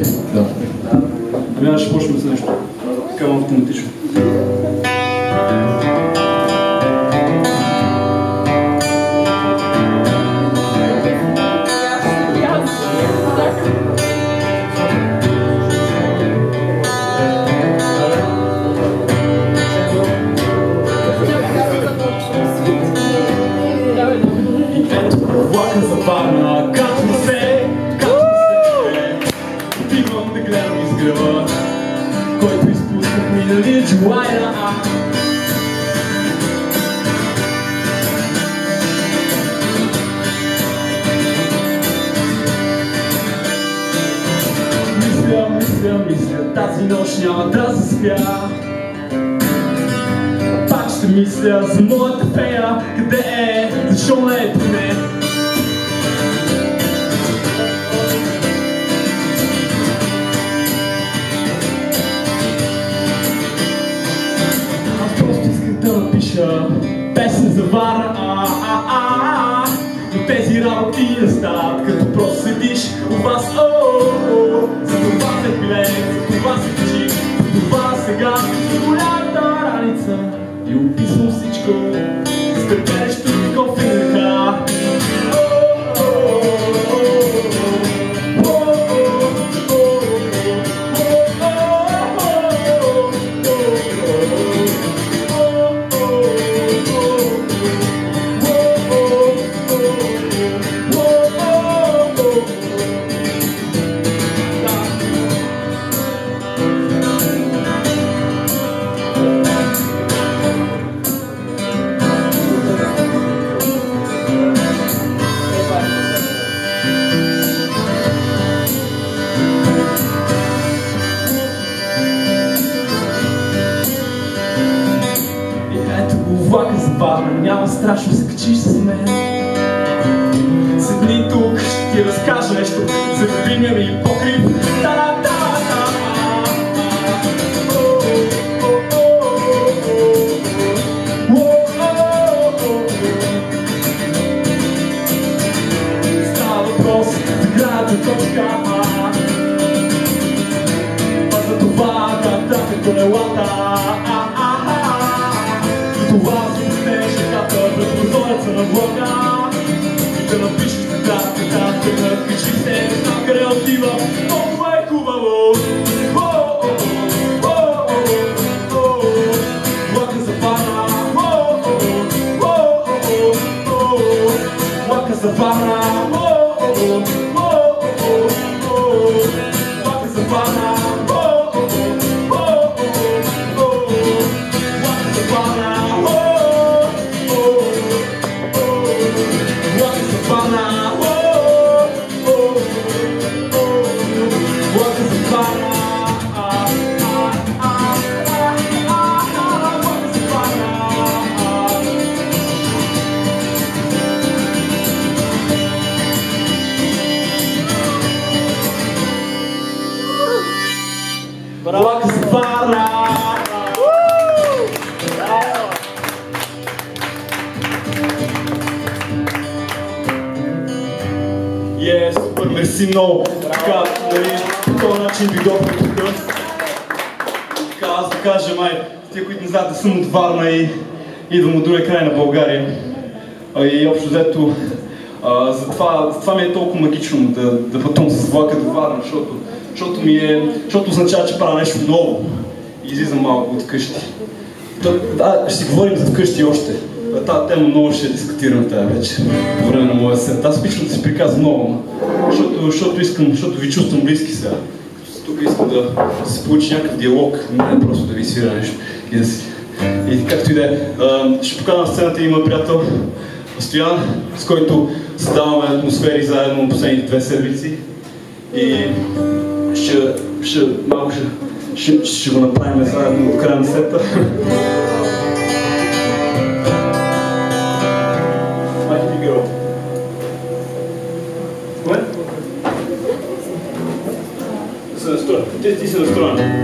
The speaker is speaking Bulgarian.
Окей, да. Ами аз ще почнем с нещо. Така автоматично. И ето влака за изгрева, който изпусках миналия Джуайна. Мисля, мисля, мисля, тази нощ няма да заспя. Пак ще мисля за моята фея, къде е, защо не е при мен? Песен за Вара, а, а, а. Но тези работи не стават, като просто седиш у вас, о, о, о. За това се гледа, за това се качи, за това сега голямата раница и описвам всичко с няма страшно се качиш с мен. Седни тук, ще ти разкажа нещо за любимия ми покрив. Става въпрос за градна точка А. А това на влака И да напишеш така, така, да накачи се знам къде отива, толкова мерси много. Така, нали, по този начин дойдохме тук. Така, аз да кажа, май, тия, които не знаят, да съм от Варна и идвам от другия край на България. А, и общо взето, а, затова, затова ми е толкова магично да, да пътувам с влака до Варна, защото, защото ми е, защото означава, че правя нещо ново и излизам малко от къщи. Да, ще си говорим за вкъщи още. Тази тема много ще дискутирам тази вечер, по време на моя сет. Аз обичам да си приказвам много, защото, защото искам, защото ви чувствам близки сега. Тук искам да, се получи някакъв диалог, не просто да ви свира нещо. И, да си, и както и да е. Ще покана на сцената има приятел Стоян, с който създаваме атмосфери заедно последните две седмици. И ще, ще малко ще, ще, ще го направим заедно до края на сета. What? Ти си настроен.